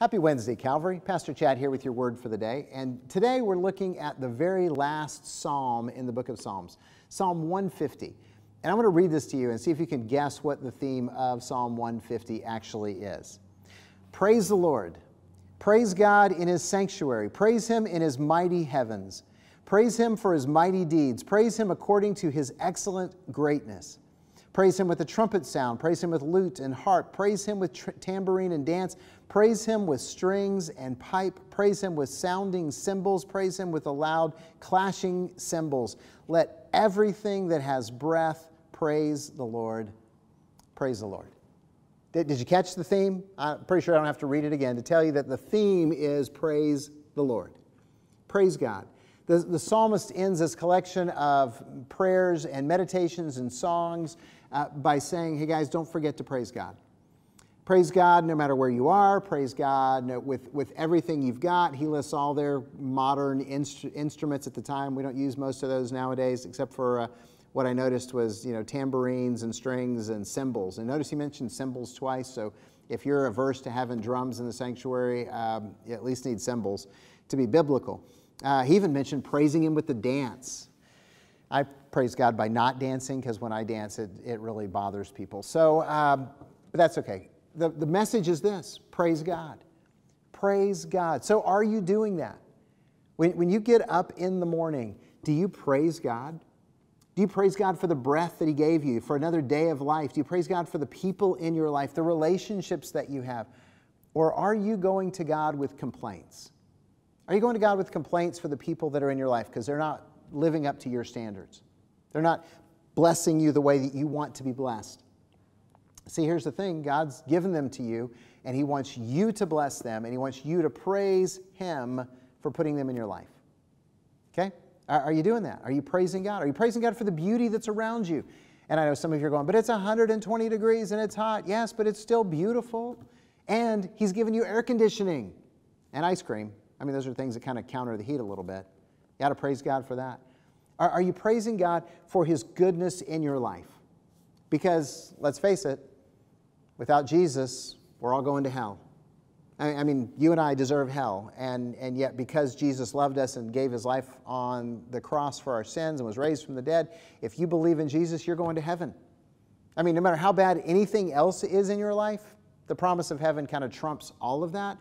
Happy Wednesday, Calvary. Pastor Chad here with your word for the day. And today we're looking at the very last psalm in the book of Psalms, Psalm 150. And I'm going to read this to you and see if you can guess what the theme of Psalm 150 actually is. Praise the Lord. Praise God in his sanctuary. Praise him in his mighty heavens. Praise him for his mighty deeds. Praise him according to his excellent greatness. Praise him with the trumpet sound. Praise him with lute and harp. Praise him with tr- tambourine and dance. Praise him with strings and pipe. Praise him with sounding cymbals. Praise him with the loud clashing cymbals. Let everything that has breath praise the Lord. Praise the Lord. Did, did you catch the theme? I'm pretty sure I don't have to read it again to tell you that the theme is praise the Lord. Praise God. The, the psalmist ends this collection of prayers and meditations and songs uh, by saying, hey guys, don't forget to praise God. Praise God no matter where you are. Praise God with, with everything you've got. He lists all their modern instru- instruments at the time. We don't use most of those nowadays, except for uh, what I noticed was you know tambourines and strings and cymbals. And notice he mentioned cymbals twice. So if you're averse to having drums in the sanctuary, um, you at least need cymbals to be biblical. Uh, he even mentioned praising him with the dance. I praise God by not dancing because when I dance, it, it really bothers people. So, um, but that's okay. The, the message is this praise God. Praise God. So, are you doing that? When, when you get up in the morning, do you praise God? Do you praise God for the breath that He gave you, for another day of life? Do you praise God for the people in your life, the relationships that you have? Or are you going to God with complaints? Are you going to God with complaints for the people that are in your life because they're not living up to your standards? They're not blessing you the way that you want to be blessed. See, here's the thing God's given them to you, and He wants you to bless them, and He wants you to praise Him for putting them in your life. Okay? Are you doing that? Are you praising God? Are you praising God for the beauty that's around you? And I know some of you are going, but it's 120 degrees and it's hot. Yes, but it's still beautiful. And He's given you air conditioning and ice cream. I mean, those are things that kind of counter the heat a little bit. You got to praise God for that. Are, are you praising God for His goodness in your life? Because let's face it, without Jesus, we're all going to hell. I mean, you and I deserve hell, and, and yet because Jesus loved us and gave his life on the cross for our sins and was raised from the dead, if you believe in Jesus, you're going to heaven. I mean, no matter how bad anything else is in your life, the promise of heaven kind of trumps all of that.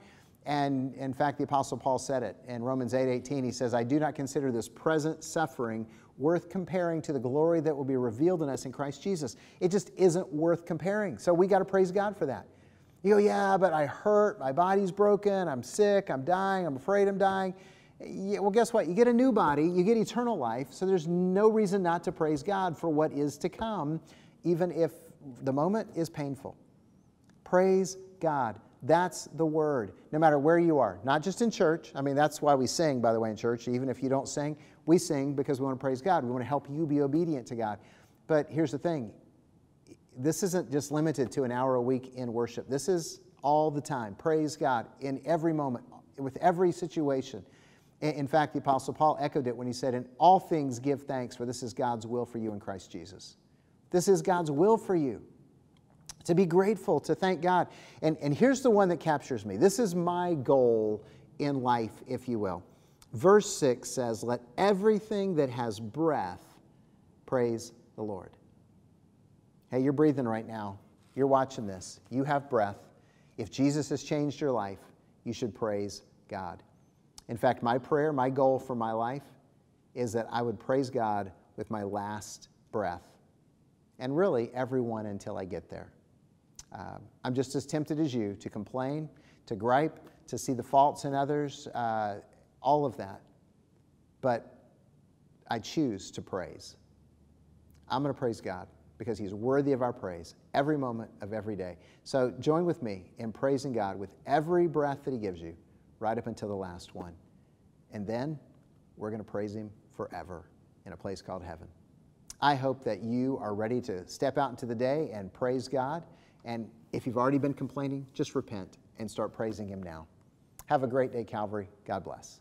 And in fact, the Apostle Paul said it in Romans 8 18. He says, I do not consider this present suffering worth comparing to the glory that will be revealed in us in Christ Jesus. It just isn't worth comparing. So we got to praise God for that. You go, yeah, but I hurt, my body's broken, I'm sick, I'm dying, I'm afraid I'm dying. Yeah, well, guess what? You get a new body, you get eternal life, so there's no reason not to praise God for what is to come, even if the moment is painful. Praise God. That's the word, no matter where you are, not just in church. I mean, that's why we sing, by the way, in church. Even if you don't sing, we sing because we want to praise God. We want to help you be obedient to God. But here's the thing this isn't just limited to an hour a week in worship, this is all the time. Praise God in every moment, with every situation. In fact, the Apostle Paul echoed it when he said, In all things give thanks, for this is God's will for you in Christ Jesus. This is God's will for you to be grateful, to thank God. And, and here's the one that captures me. This is my goal in life, if you will. Verse 6 says, Let everything that has breath praise the Lord. Hey, you're breathing right now. You're watching this. You have breath. If Jesus has changed your life, you should praise God. In fact, my prayer, my goal for my life is that I would praise God with my last breath. And really, everyone until I get there. Uh, I'm just as tempted as you to complain, to gripe, to see the faults in others, uh, all of that. But I choose to praise. I'm going to praise God because He's worthy of our praise every moment of every day. So join with me in praising God with every breath that He gives you, right up until the last one. And then we're going to praise Him forever in a place called heaven. I hope that you are ready to step out into the day and praise God. And if you've already been complaining, just repent and start praising Him now. Have a great day, Calvary. God bless.